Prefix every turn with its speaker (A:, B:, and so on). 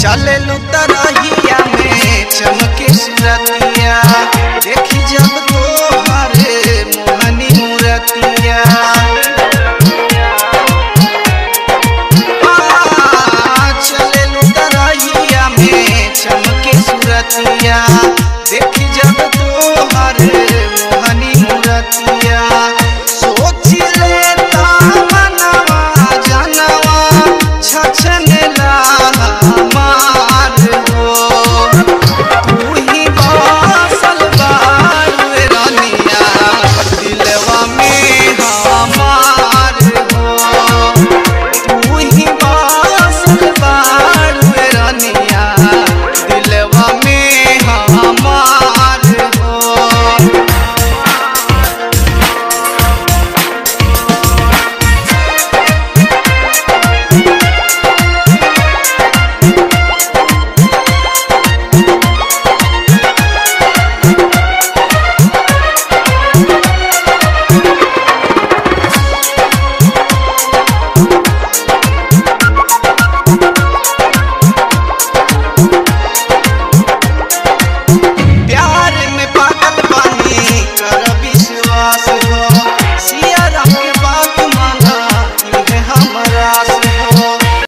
A: चल लू तरहिया में, चमके सूरतिया। देखी जब तो हरे मोहनी मूरतिया। हाँ, चले लू तरहिया में, चमके सूरतिया।